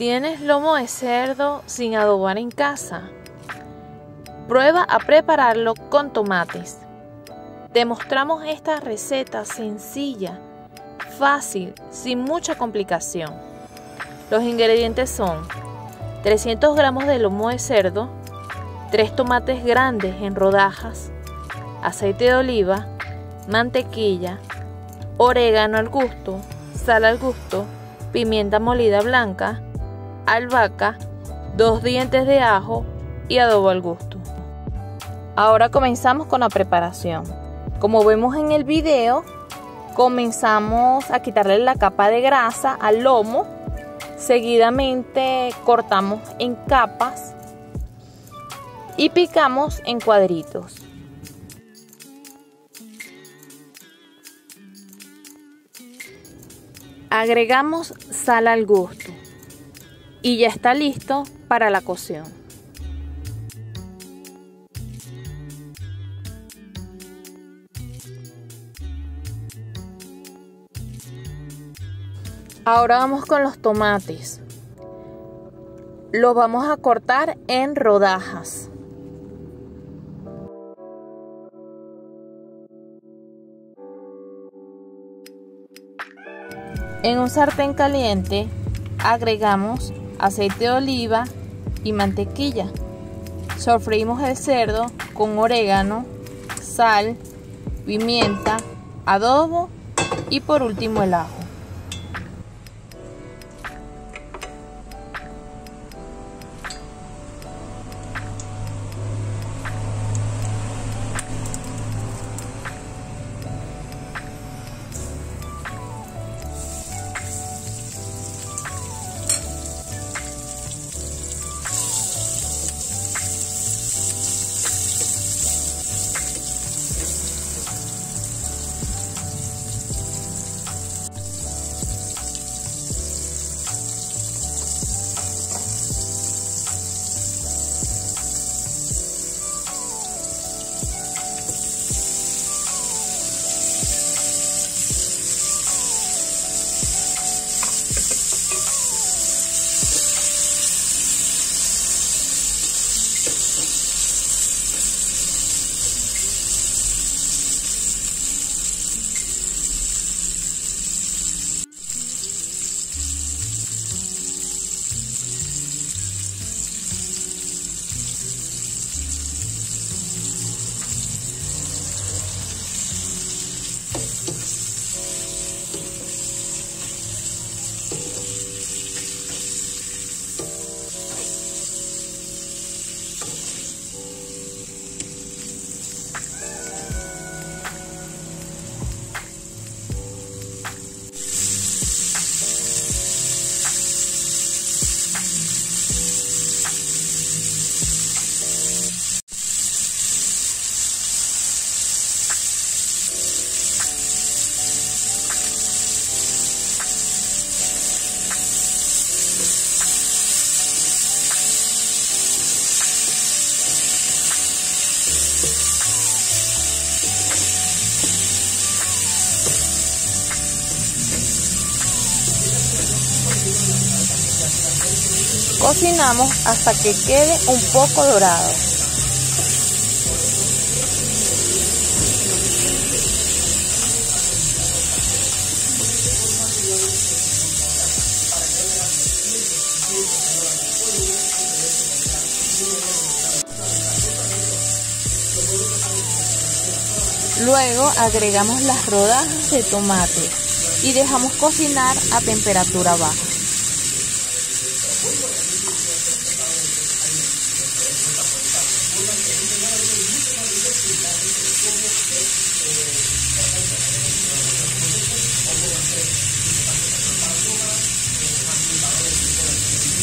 ¿Tienes lomo de cerdo sin adobar en casa? Prueba a prepararlo con tomates. Te mostramos esta receta sencilla, fácil, sin mucha complicación. Los ingredientes son 300 gramos de lomo de cerdo, 3 tomates grandes en rodajas, aceite de oliva, mantequilla, orégano al gusto, sal al gusto, pimienta molida blanca, albahaca, dos dientes de ajo y adobo al gusto. Ahora comenzamos con la preparación. Como vemos en el video, comenzamos a quitarle la capa de grasa al lomo. Seguidamente cortamos en capas y picamos en cuadritos. Agregamos sal al gusto y ya está listo para la cocción. Ahora vamos con los tomates. Los vamos a cortar en rodajas. En un sartén caliente agregamos aceite de oliva y mantequilla. Sofreímos el cerdo con orégano, sal, pimienta, adobo y por último el ajo. Cocinamos hasta que quede un poco dorado. Luego agregamos las rodajas de tomate y dejamos cocinar a temperatura baja.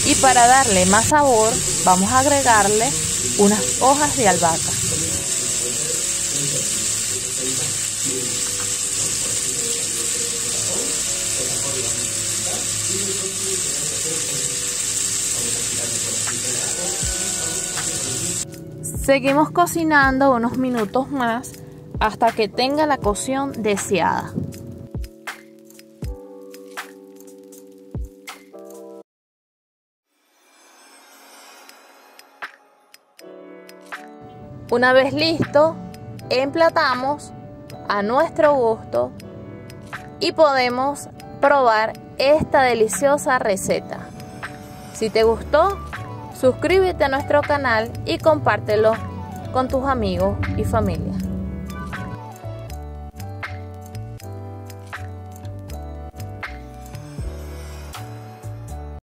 Y para darle más sabor, vamos a agregarle unas hojas de albahaca. Seguimos cocinando unos minutos más hasta que tenga la cocción deseada. Una vez listo, emplatamos a nuestro gusto y podemos probar esta deliciosa receta. Si te gustó, suscríbete a nuestro canal y compártelo con tus amigos y familia.